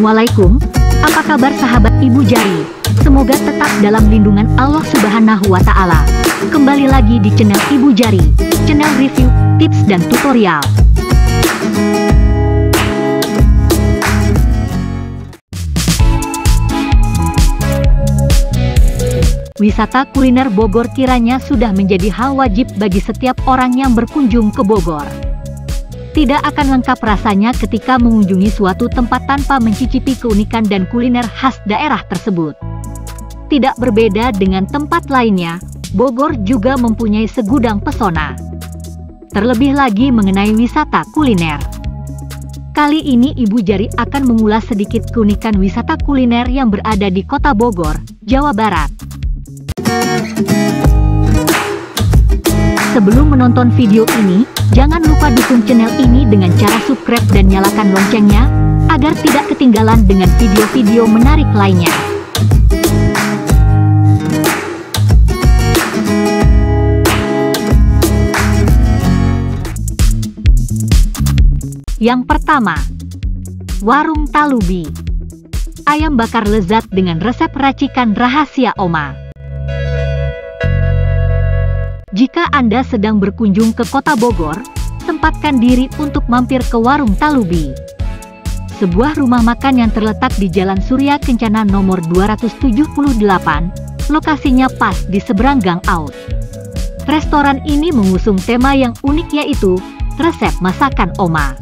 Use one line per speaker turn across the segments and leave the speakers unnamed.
Assalamualaikum, apa kabar sahabat Ibu Jari? Semoga tetap dalam lindungan Allah Subhanahu wa Ta'ala. Kembali lagi di channel Ibu Jari, channel review, tips, dan tutorial. Wisata kuliner Bogor kiranya sudah menjadi hal wajib bagi setiap orang yang berkunjung ke Bogor. Tidak akan lengkap rasanya ketika mengunjungi suatu tempat tanpa mencicipi keunikan dan kuliner khas daerah tersebut. Tidak berbeda dengan tempat lainnya, Bogor juga mempunyai segudang pesona. Terlebih lagi mengenai wisata kuliner. Kali ini Ibu Jari akan mengulas sedikit keunikan wisata kuliner yang berada di kota Bogor, Jawa Barat. Sebelum menonton video ini, jangan lupa dukung channel ini dengan cara subscribe dan nyalakan loncengnya, agar tidak ketinggalan dengan video-video menarik lainnya. Yang pertama, Warung Talubi. Ayam bakar lezat dengan resep racikan rahasia Oma. Jika Anda sedang berkunjung ke kota Bogor, sempatkan diri untuk mampir ke Warung Talubi. Sebuah rumah makan yang terletak di Jalan Surya Kencana nomor 278, lokasinya pas di seberang Gang Out. Restoran ini mengusung tema yang unik yaitu resep masakan Oma.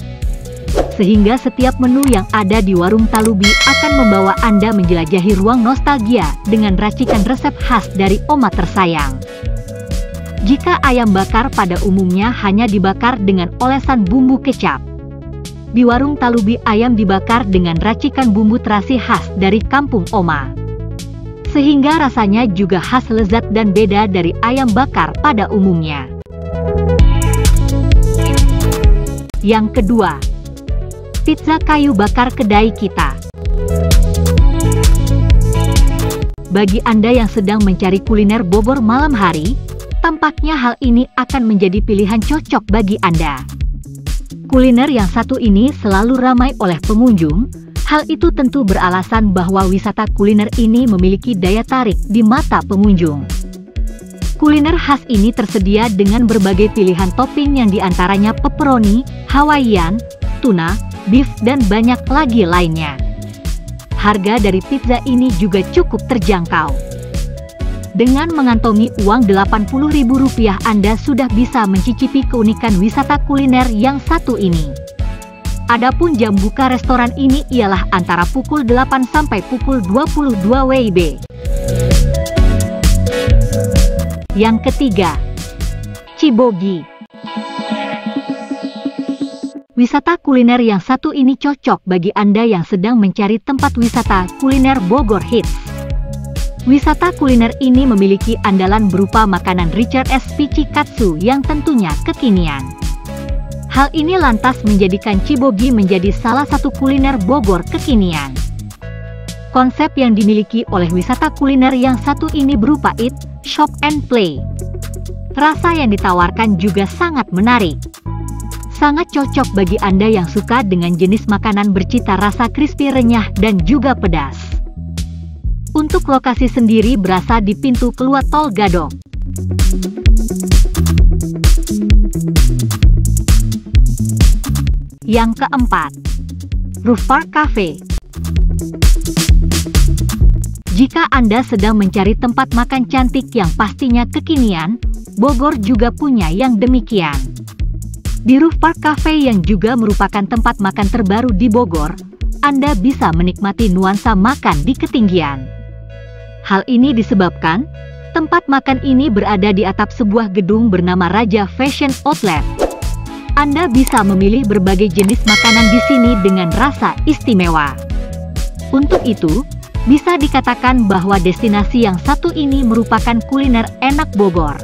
Sehingga setiap menu yang ada di warung Talubi akan membawa Anda menjelajahi ruang nostalgia dengan racikan resep khas dari Oma tersayang. Jika ayam bakar pada umumnya hanya dibakar dengan olesan bumbu kecap. Di warung Talubi ayam dibakar dengan racikan bumbu terasi khas dari kampung Oma. Sehingga rasanya juga khas lezat dan beda dari ayam bakar pada umumnya. Yang kedua, pizza kayu bakar kedai kita. Bagi Anda yang sedang mencari kuliner Bogor malam hari, tampaknya hal ini akan menjadi pilihan cocok bagi Anda. Kuliner yang satu ini selalu ramai oleh pengunjung, hal itu tentu beralasan bahwa wisata kuliner ini memiliki daya tarik di mata pengunjung. Kuliner khas ini tersedia dengan berbagai pilihan topping yang di antaranya pepperoni, Hawaiian, tuna, beef dan banyak lagi lainnya. Harga dari pizza ini juga cukup terjangkau. Dengan mengantongi uang Rp80.000 Anda sudah bisa mencicipi keunikan wisata kuliner yang satu ini. Adapun jam buka restoran ini ialah antara pukul 8 sampai pukul 22 WIB. Yang ketiga, Cibogi. Wisata kuliner yang satu ini cocok bagi Anda yang sedang mencari tempat wisata kuliner Bogor Hits. Wisata kuliner ini memiliki andalan berupa makanan Richard S. Katsu yang tentunya kekinian. Hal ini lantas menjadikan Cibogi menjadi salah satu kuliner Bogor kekinian. Konsep yang dimiliki oleh wisata kuliner yang satu ini berupa eat, shop and play. Rasa yang ditawarkan juga sangat menarik. Sangat cocok bagi Anda yang suka dengan jenis makanan bercita rasa crispy renyah dan juga pedas. Untuk lokasi sendiri berasa di pintu keluar tol Gadok. Yang keempat, Roof Park Cafe. Jika Anda sedang mencari tempat makan cantik yang pastinya kekinian, Bogor juga punya yang demikian. Di Roof Park Cafe yang juga merupakan tempat makan terbaru di Bogor, Anda bisa menikmati nuansa makan di ketinggian. Hal ini disebabkan, tempat makan ini berada di atap sebuah gedung bernama Raja Fashion Outlet. Anda bisa memilih berbagai jenis makanan di sini dengan rasa istimewa. Untuk itu, bisa dikatakan bahwa destinasi yang satu ini merupakan kuliner enak Bogor.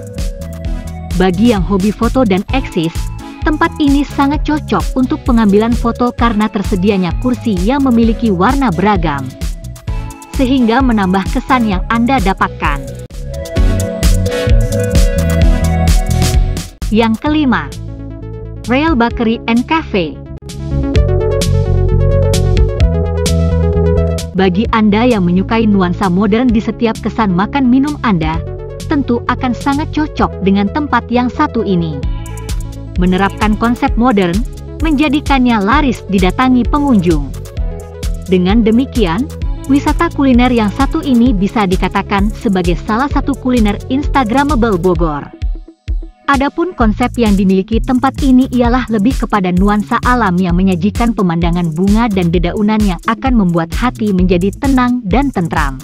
Bagi yang hobi foto dan eksis, Tempat ini sangat cocok untuk pengambilan foto karena tersedianya kursi yang memiliki warna beragam. Sehingga menambah kesan yang Anda dapatkan. Yang kelima, Rail Bakery and Cafe. Bagi Anda yang menyukai nuansa modern di setiap kesan makan minum Anda, tentu akan sangat cocok dengan tempat yang satu ini. Menerapkan konsep modern, menjadikannya laris didatangi pengunjung. Dengan demikian, wisata kuliner yang satu ini bisa dikatakan sebagai salah satu kuliner Instagramable Bogor. Adapun konsep yang dimiliki tempat ini ialah lebih kepada nuansa alam yang menyajikan pemandangan bunga dan dedaunan yang akan membuat hati menjadi tenang dan tentram.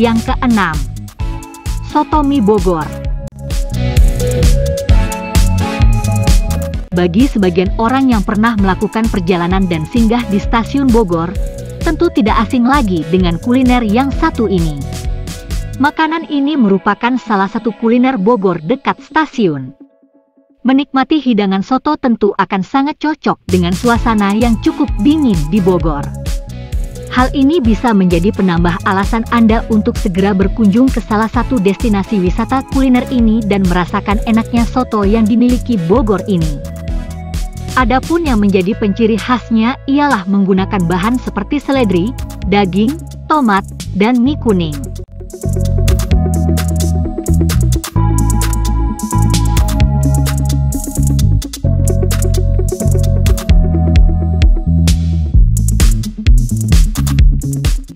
Yang keenam, Soto Mie Bogor. Bagi sebagian orang yang pernah melakukan perjalanan dan singgah di stasiun Bogor, tentu tidak asing lagi dengan kuliner yang satu ini. Makanan ini merupakan salah satu kuliner Bogor dekat stasiun. Menikmati hidangan soto tentu akan sangat cocok dengan suasana yang cukup dingin di Bogor. Hal ini bisa menjadi penambah alasan Anda untuk segera berkunjung ke salah satu destinasi wisata kuliner ini dan merasakan enaknya soto yang dimiliki Bogor ini. Adapun yang menjadi penciri khasnya ialah menggunakan bahan seperti seledri, daging, tomat, dan mie kuning.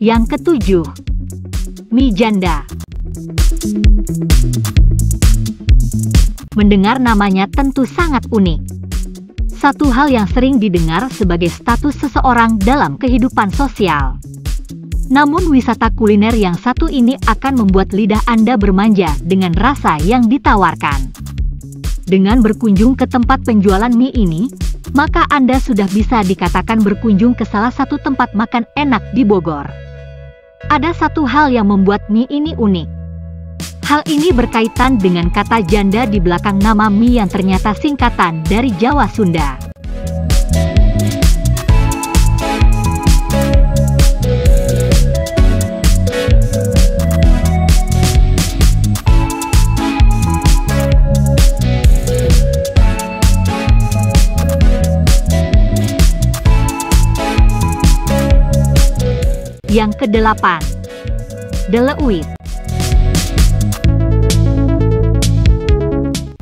Yang ketujuh, mie janda. Mendengar namanya tentu sangat unik. Satu hal yang sering didengar sebagai status seseorang dalam kehidupan sosial. Namun wisata kuliner yang satu ini akan membuat lidah Anda bermanja dengan rasa yang ditawarkan. Dengan berkunjung ke tempat penjualan mie ini, maka Anda sudah bisa dikatakan berkunjung ke salah satu tempat makan enak di Bogor. Ada satu hal yang membuat mie ini unik. Hal ini berkaitan dengan kata janda di belakang nama mie yang ternyata singkatan dari Jawa Sunda. Yang kedelapan, Deleuit.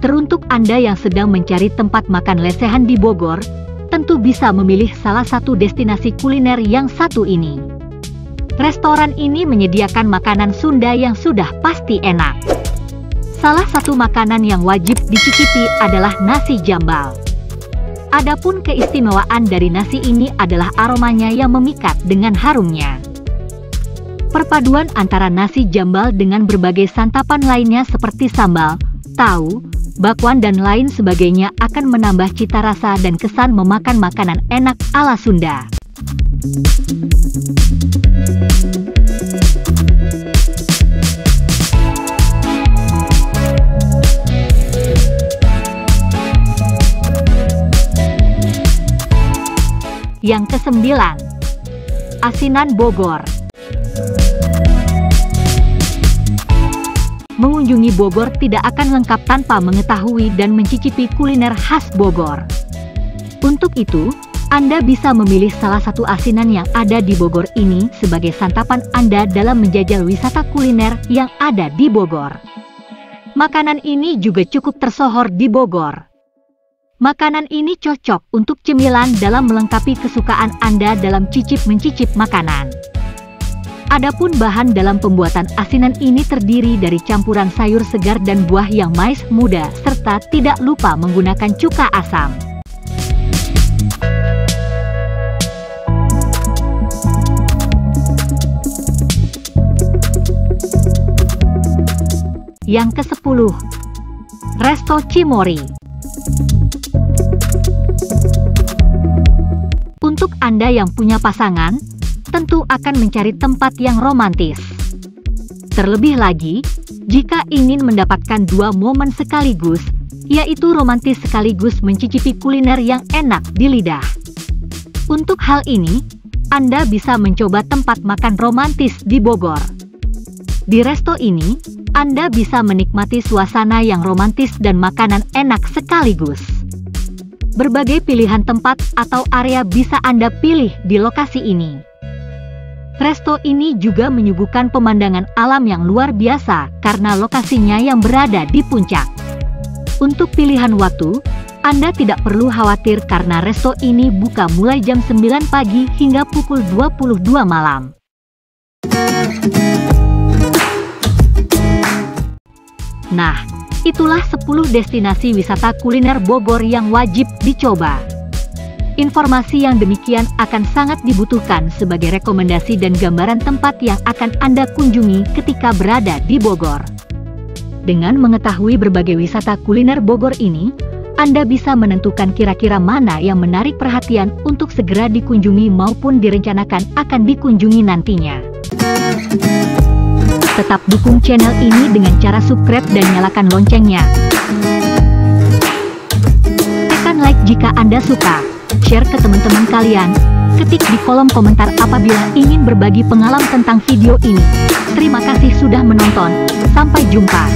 Teruntuk Anda yang sedang mencari tempat makan lesehan di Bogor, tentu bisa memilih salah satu destinasi kuliner yang satu ini. Restoran ini menyediakan makanan Sunda yang sudah pasti enak. Salah satu makanan yang wajib dicicipi adalah nasi jambal. Adapun keistimewaan dari nasi ini adalah aromanya yang memikat dengan harumnya. Perpaduan antara nasi jambal dengan berbagai santapan lainnya seperti sambal, tahu, bakwan dan lain sebagainya akan menambah cita rasa dan kesan memakan makanan enak ala Sunda. Yang kesembilan, Asinan Bogor. Mengunjungi Bogor tidak akan lengkap tanpa mengetahui dan mencicipi kuliner khas Bogor. Untuk itu, Anda bisa memilih salah satu asinan yang ada di Bogor ini sebagai santapan Anda dalam menjajal wisata kuliner yang ada di Bogor. Makanan ini juga cukup tersohor di Bogor. Makanan ini cocok untuk cemilan dalam melengkapi kesukaan Anda dalam cicip-mencicip makanan. Adapun bahan dalam pembuatan asinan ini terdiri dari campuran sayur segar dan buah yang mais muda, serta tidak lupa menggunakan cuka asam. Yang ke-10 Resto Cimori Untuk Anda yang punya pasangan, tentu akan mencari tempat yang romantis. Terlebih lagi, jika ingin mendapatkan dua momen sekaligus, yaitu romantis sekaligus mencicipi kuliner yang enak di lidah. Untuk hal ini, Anda bisa mencoba tempat makan romantis di Bogor. Di resto ini, Anda bisa menikmati suasana yang romantis dan makanan enak sekaligus. Berbagai pilihan tempat atau area bisa Anda pilih di lokasi ini. Resto ini juga menyuguhkan pemandangan alam yang luar biasa karena lokasinya yang berada di puncak. Untuk pilihan waktu, Anda tidak perlu khawatir karena resto ini buka mulai jam 9 pagi hingga pukul 22 malam. Nah, itulah 10 destinasi wisata kuliner Bogor yang wajib dicoba. Informasi yang demikian akan sangat dibutuhkan sebagai rekomendasi dan gambaran tempat yang akan Anda kunjungi ketika berada di Bogor. Dengan mengetahui berbagai wisata kuliner Bogor ini, Anda bisa menentukan kira-kira mana yang menarik perhatian untuk segera dikunjungi maupun direncanakan akan dikunjungi nantinya. Tetap dukung channel ini dengan cara subscribe dan nyalakan loncengnya. Tekan like jika Anda suka, share ke teman-teman kalian, ketik di kolom komentar apabila ingin berbagi pengalaman tentang video ini. Terima kasih sudah menonton, sampai jumpa.